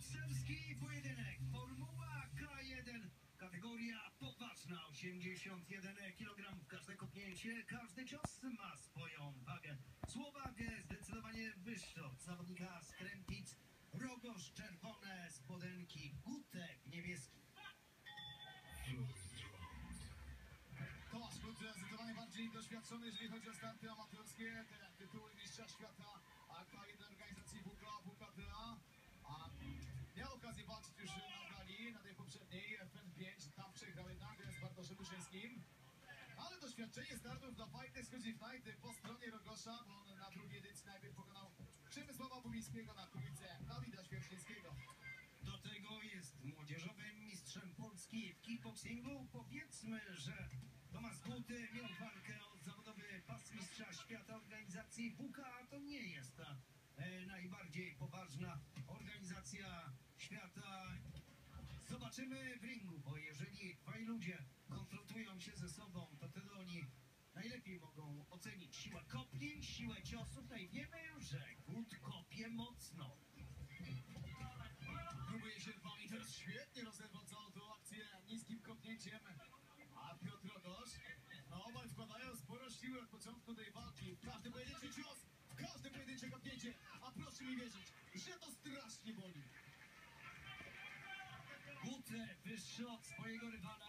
Kickbokserski pojedynek. Formuła K1 Kategoria poważna. 81 kg Każde kopnięcie, każdy cios ma swoją wagę. Słowagę zdecydowanie wyższą od zawodnika z Krępic Rogosz czerwone spodenki. Gutek niebieski. Tomasz Kut zdecydowanie bardziej doświadczony, jeżeli chodzi o starty amatorskie, te tytuły mistrza świata AK1 organizacji WK, WKTA. A Muszyńskim. Ale doświadczenie startów na Fight Exclusive Night po stronie Rogosza, bo on na drugiej edycji najpierw pokonał Przemysława Bumińskiego na trójce Dawida Świerczyńskiego. Do tego jest młodzieżowym mistrzem Polski w kickboxingu. Powiedzmy, że Tomasz Guty miał walkę o zawodowy pas mistrza świata organizacji WKA. To nie jest ta e, najbardziej poważna organizacja świata. Zobaczymy w ringu, bo jeżeli dwaj ludzie konfrontują się ze sobą, to wtedy oni najlepiej mogą ocenić siłę kopnięć, siłę ciosów. No i wiemy już, że Gut kopie mocno. Próbuje się dwa i teraz świetnie rozerwał całą tą akcję niskim kopnięciem. A Piotr Rogosz, no obaj wkładają sporo siły od początku tej walki. W każdy pojedynczy cios, w każde pojedyncze kopnięcie. A proszę mi wierzyć, że to strasznie boli. Butle wyższy od swojego rywala,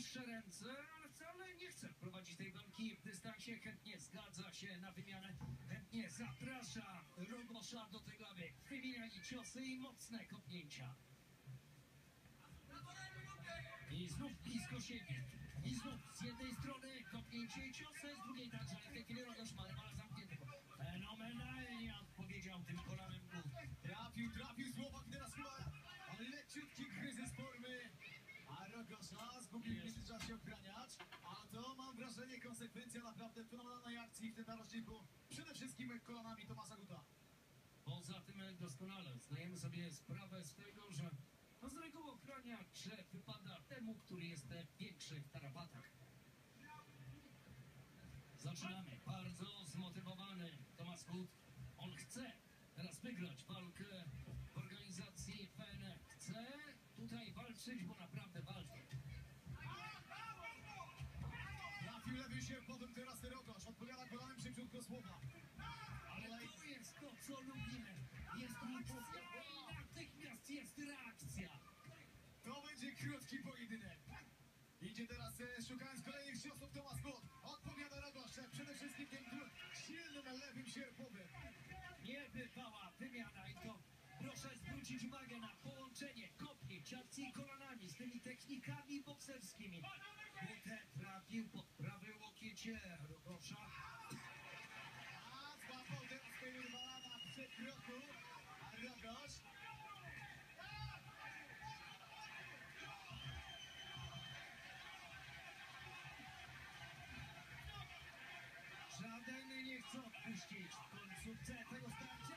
dłuższe ręce, ale wcale nie chce prowadzić tej walki w dystansie. Chętnie zgadza się na wymianę, chętnie zaprasza Rogosza do tego, aby wymieniali ciosy i mocne kopnięcia. I znów blisko siebie. I znów z jednej strony kopnięcie i ciosy, z drugiej także, ale w tej chwili Rogosz ma rywala zamkniętego. Fenomenalnie odpowiedział tym kolanem Gut. Trafił, trafił Słowak teraz chyba leciutki kryzys formy. A Rogosza zgubił Się ochraniać. A to mam wrażenie konsekwencja naprawdę fenomenalnej akcji w tym narożniku. Przede wszystkim kolanami Tomasa Guta. Poza tym doskonale zdajemy sobie sprawę z tego, że no z reguły ochraniacz wypada temu, który jest większy w tarapatach. Zaczynamy. Bardzo zmotywowany Tomasz Gut. On chce teraz wygrać walkę w organizacji FN. Chce tutaj walczyć, bo naprawdę walczy. Trafił lewy się, potem teraz Rogosz. Odpowiada kolanem szybciutko Słowa. Ale to jest to, co lubimy. Jest impozycja i natychmiast jest reakcja. To będzie krótki pojedynek. Idzie teraz e, szukając kolejnych ciosów Tomasz Gut. Odpowiada Rogosz. e, Przede wszystkim tym dru- silnym lewym sierpowym. Niebywała wymiana i to proszę zwrócić uwagę na połączenie kopnięć, akcji kolanami z tymi technikami bokserskimi. Łokiecie Rogosza. A złapał swojego rywala na przekroku. A Rogosz. Żaden nie chce odpuścić w końcówce tego starcia.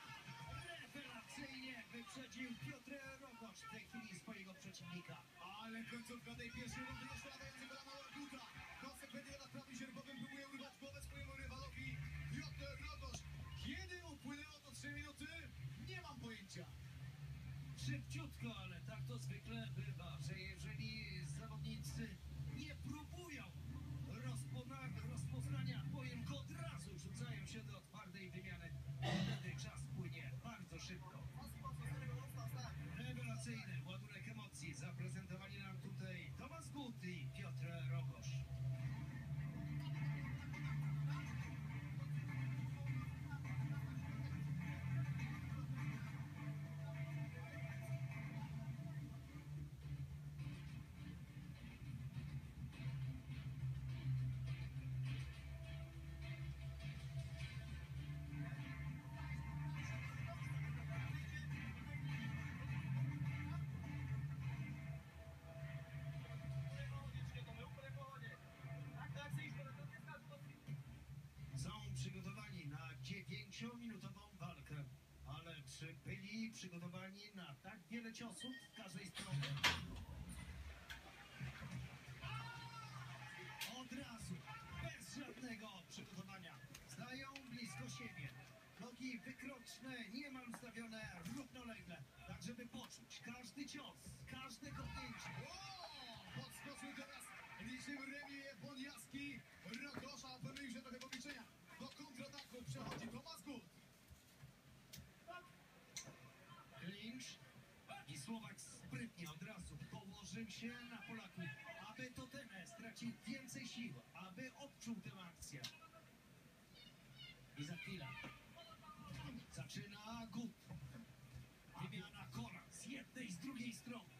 Rewelacyjnie wyprzedził Piotr Rogosz w tej chwili swojego przeciwnika. Ale końcówka tej pierwszej rundy jeszcze latający Szybciutko, ale tak to zwykle bywa, że jeżeli zawodnicy przygotowani na tak wiele ciosów z każdej strony? Od razu, bez żadnego przygotowania. Stają blisko siebie. Nogi wykroczne, niemal ustawione równolegle, tak żeby się na Polaku, aby stracił więcej sił, aby odczuł tę akcję. I za chwilę zaczyna Gut. Wymiana kolan z jednej z drugiej strony.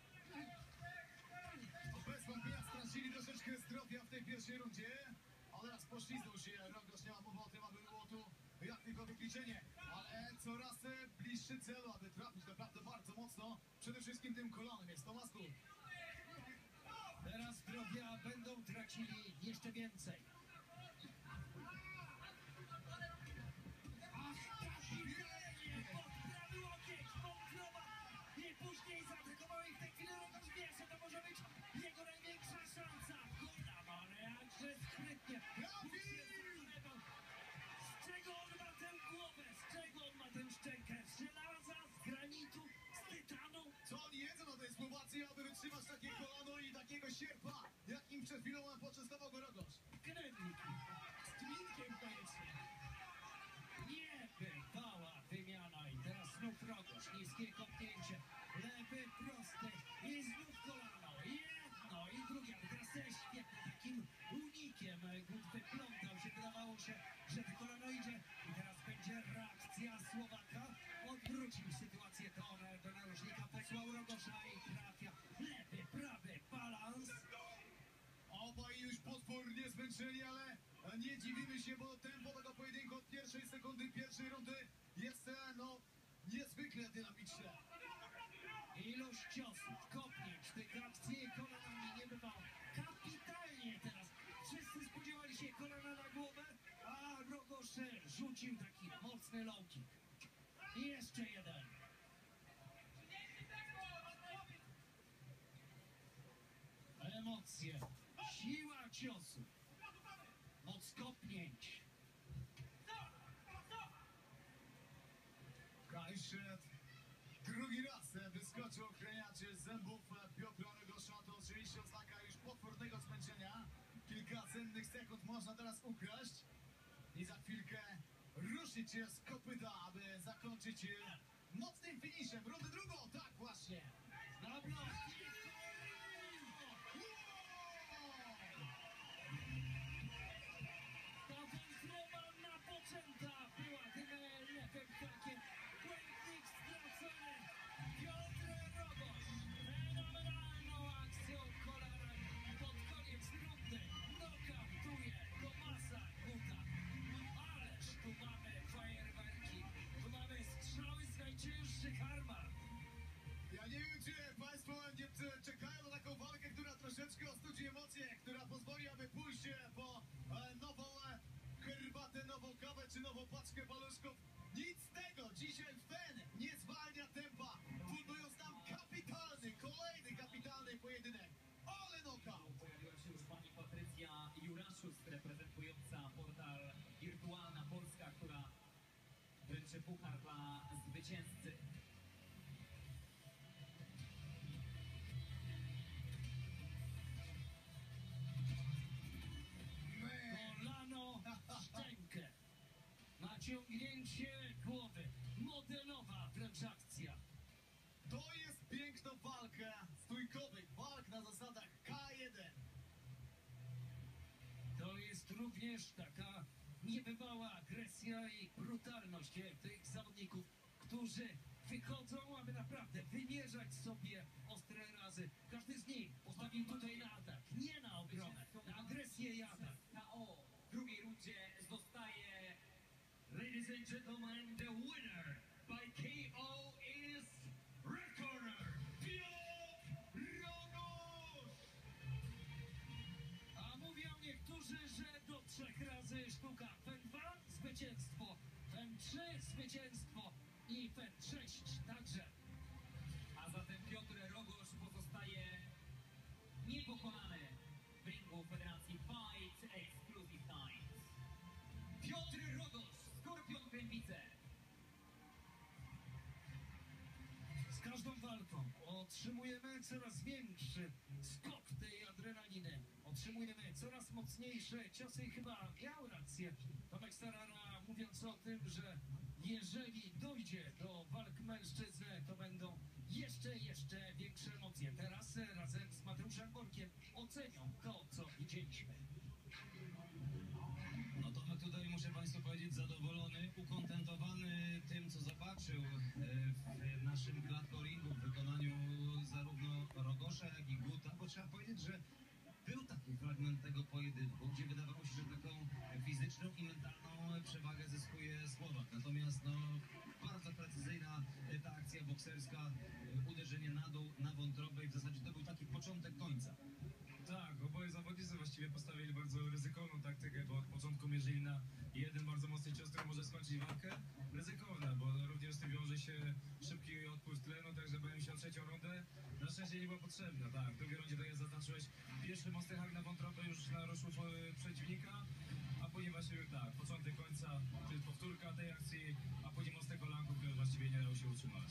Bez wątpienia stracili troszeczkę zdrowia w tej pierwszej rundzie, ale raz poślizgnął się Rogosz, nie ma mowy o tym, aby było tu jak tylko wykliczenie, ale coraz e, bliższy celu, aby trafić naprawdę bardzo mocno, przede wszystkim tym kolanem jest Tomasz Gut. Teraz zdrowia będą tracili jeszcze więcej. Emocje, siła ciosów, moc kopnięć. Kajszet drugi raz wyskoczył ochraniaczy z zębów Piotra Rogosza. To oczywiście oznaka już potwornego zmęczenia. Kilka cennych sekund można teraz ukraść i za chwilkę ruszyć z kopyta, aby zakończyć e, mocnym finiszem. Rundę drugą, tak właśnie. Ta czy nową paczkę paluszków. Nic z tego! Dzisiaj ten nie zwalnia tempa, budując nam kapitalny, kolejny kapitalny pojedynek. Ale knockout! Pojawiła się już pani Patrycja Juraszus, reprezentująca portal Wirtualna Polska, która wręczy puchar dla zwycięzcy. Naciągnięcie głowy. Modelowa wręcz akcja. To jest piękna walka stójkowych, walk na zasadach K1. To jest również taka niebywała agresja i brutalność tych zawodników, którzy wychodzą, aby naprawdę wymierzać sobie ostre razy. Każdy z nich postawił tutaj na atak, nie na obronę, na agresję i atak. Ladies and gentlemen, the winner by KO is Red Corner, Piotr Rogosz! A mówią niektórzy, że do trzech razy sztuka. Fen 2 zwycięstwo, Fen 3 zwycięstwo otrzymujemy coraz większy skok tej adrenaliny. Otrzymujemy coraz mocniejsze ciosy i chyba miał rację Tomek Starara mówiąc o tym, że jeżeli dojdzie do walk mężczyzn, to będą jeszcze, jeszcze większe emocje. Teraz razem z Mateuszem Borkiem ocenią to, co widzieliśmy. No Tomek tutaj muszę Państwu powiedzieć zadowolony, ukontentowany tym, co zobaczył e, w naszym Gladkori. powiedzieć, że był taki fragment tego pojedynku, gdzie wydawało się, że taką fizyczną i mentalną przewagę zyskuje Słowak. Natomiast no, bardzo precyzyjna ta akcja bokserska, uderzenie na dół, na wątrobę i w zasadzie to był taki początek końca. Tak, oboje zawodnicy właściwie postawili bardzo ryzykowną taktykę, bo od początku mierzyli na jeden bardzo mocny cios, który może skończyć walkę. Ryzykowne, bo również z tym wiąże się szybki odpływ tlenu, także bałem się o trzecią rundę. Na szczęście nie była potrzebna, tak. W drugiej rundzie, tak jak zaznaczyłeś, pierwszy mocny hak na wątrobę już naruszył e, przeciwnika, a właśnie tak, początek końca, to jest powtórka tej akcji, a później mocne kolanko, które właściwie nie dało się utrzymać.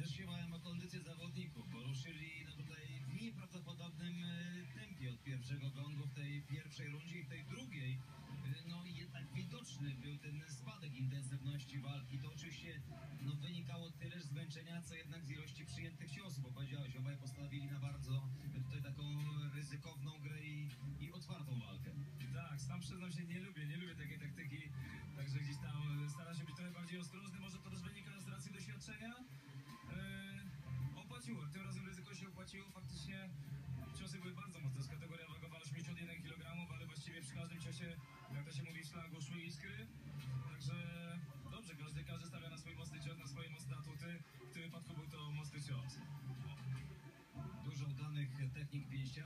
Też się bałem o kondycję zawodników, bo ruszyli no tutaj w nieprawdopodobnym e, tempie od pierwszego gongu w tej pierwszej rundzie i w tej drugiej. e, No i jednak widoczny był ten spadek intensywności walki. To oczywiście no, wynikało tyleż zmęczenia, co jednak z ilości przyjętych ciosów, bo powiedziałeś, obaj postawili na bardzo e, tutaj taką ryzykowną grę i, i otwartą walkę. Tak, sam przyznam się, nie lubię, nie lubię takiej taktyki, także gdzieś tam e, staram się być trochę bardziej ostrożny, może to też wynika z racji doświadczenia. E, opłaciło, tym razem ryzyko się opłaciło, faktycznie technik pięścia.